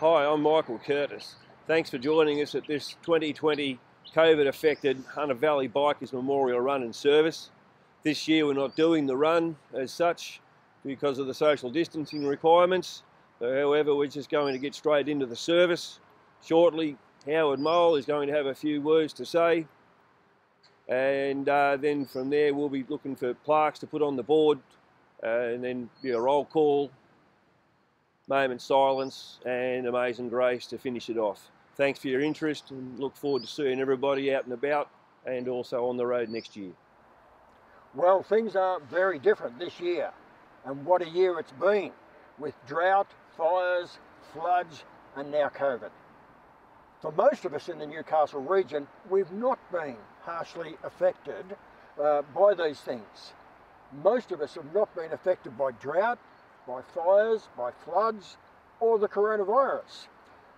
Hi, I'm Michael Curtis. Thanks for joining us at this 2020 COVID affected Hunter Valley Bikers Memorial Run and Service. This year we're not doing the run as such because of the social distancing requirements. However, we're just going to get straight into the service. Shortly, Howard Mole is going to have a few words to say. And uh, then from there, we'll be looking for plaques to put on the board uh, and then be a roll call moment silence and amazing grace to finish it off. Thanks for your interest and look forward to seeing everybody out and about and also on the road next year. Well, things are very different this year, and what a year it's been with drought, fires, floods, and now COVID. For most of us in the Newcastle region, we've not been harshly affected uh, by these things. Most of us have not been affected by drought, by fires, by floods, or the coronavirus,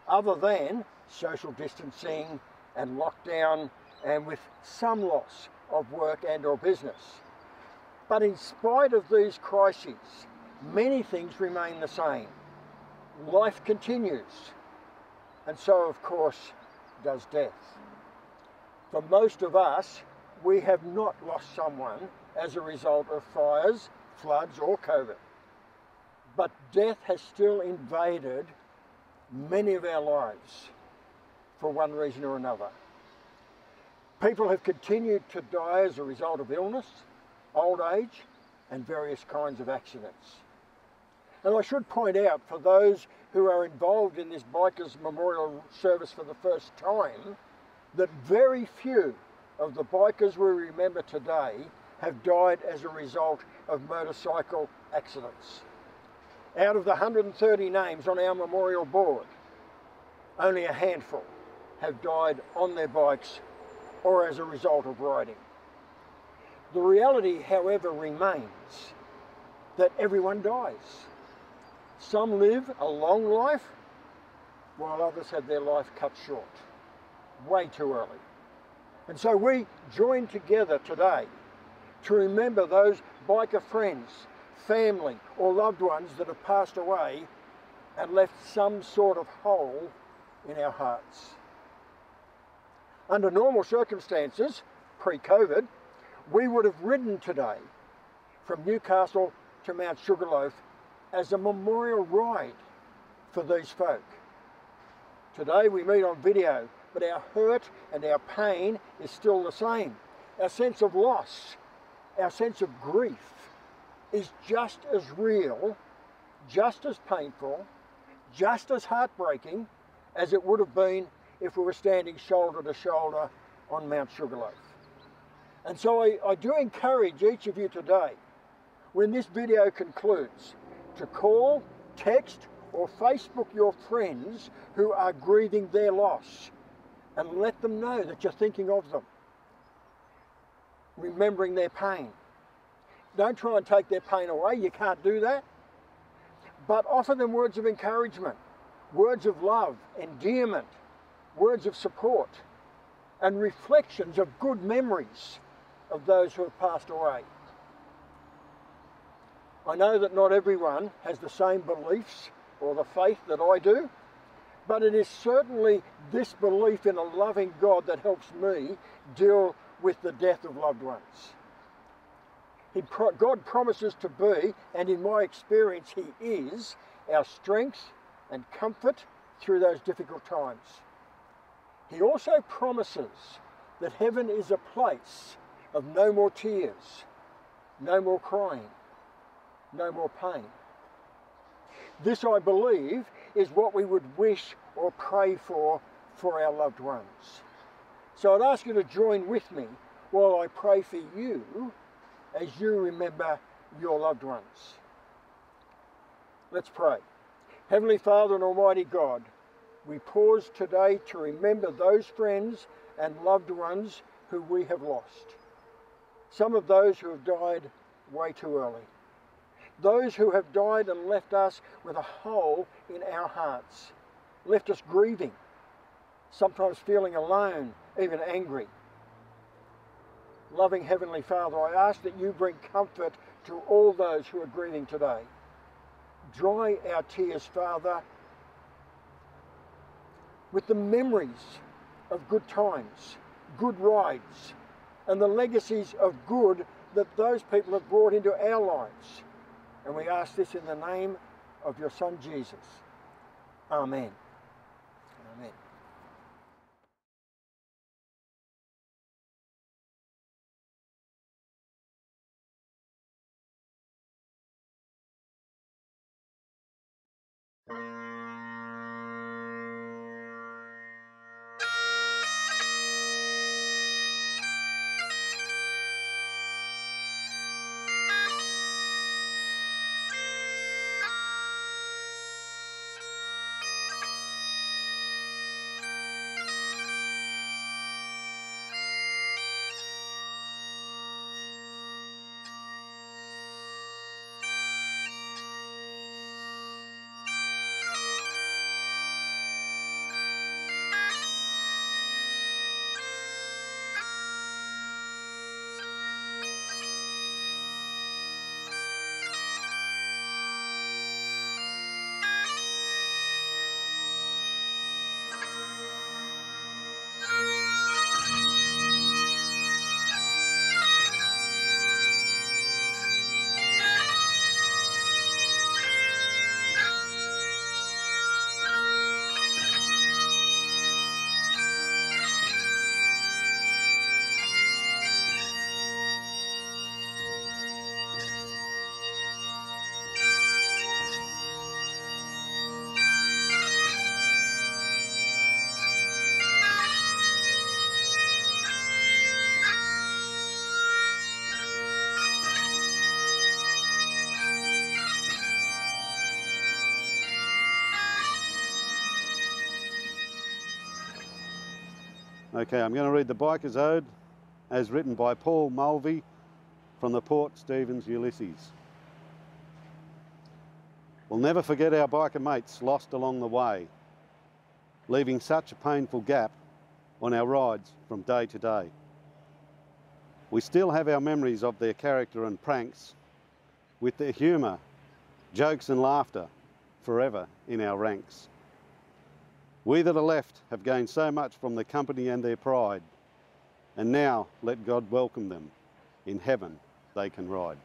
other than social distancing and lockdown and with some loss of work and or business. But in spite of these crises, many things remain the same. Life continues, and so of course does death. For most of us, we have not lost someone as a result of fires, floods or COVID. But death has still invaded many of our lives for one reason or another. People have continued to die as a result of illness, old age, and various kinds of accidents. And I should point out for those who are involved in this Bikers Memorial Service for the first time that very few of the bikers we remember today have died as a result of motorcycle accidents. Out of the 130 names on our memorial board, only a handful have died on their bikes or as a result of riding. The reality, however, remains that everyone dies. Some live a long life, while others have their life cut short, way too early. And so we join together today to remember those biker friends family or loved ones that have passed away and left some sort of hole in our hearts. Under normal circumstances, pre-COVID, we would have ridden today from Newcastle to Mount Sugarloaf as a memorial ride for these folk. Today we meet on video, but our hurt and our pain is still the same. Our sense of loss, our sense of grief, is just as real, just as painful, just as heartbreaking as it would have been if we were standing shoulder to shoulder on Mount Sugarloaf. And so I, I do encourage each of you today, when this video concludes, to call, text, or Facebook your friends who are grieving their loss and let them know that you're thinking of them, remembering their pain, don't try and take their pain away, you can't do that. But offer them words of encouragement, words of love, endearment, words of support, and reflections of good memories of those who have passed away. I know that not everyone has the same beliefs or the faith that I do, but it is certainly this belief in a loving God that helps me deal with the death of loved ones. Pro God promises to be, and in my experience, He is, our strength and comfort through those difficult times. He also promises that heaven is a place of no more tears, no more crying, no more pain. This, I believe, is what we would wish or pray for for our loved ones. So I'd ask you to join with me while I pray for you as you remember your loved ones. Let's pray. Heavenly Father and Almighty God, we pause today to remember those friends and loved ones who we have lost. Some of those who have died way too early. Those who have died and left us with a hole in our hearts, left us grieving, sometimes feeling alone, even angry loving Heavenly Father, I ask that you bring comfort to all those who are grieving today. Dry our tears, Father, with the memories of good times, good rides, and the legacies of good that those people have brought into our lives. And we ask this in the name of your Son Jesus. Amen. Okay, I'm going to read the Biker's Ode as written by Paul Mulvey from the Port Stephens Ulysses. We'll never forget our biker mates lost along the way, leaving such a painful gap on our rides from day to day. We still have our memories of their character and pranks, with their humour, jokes and laughter forever in our ranks. We that are left have gained so much from their company and their pride, and now let God welcome them. In heaven they can ride.